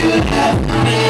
could have me.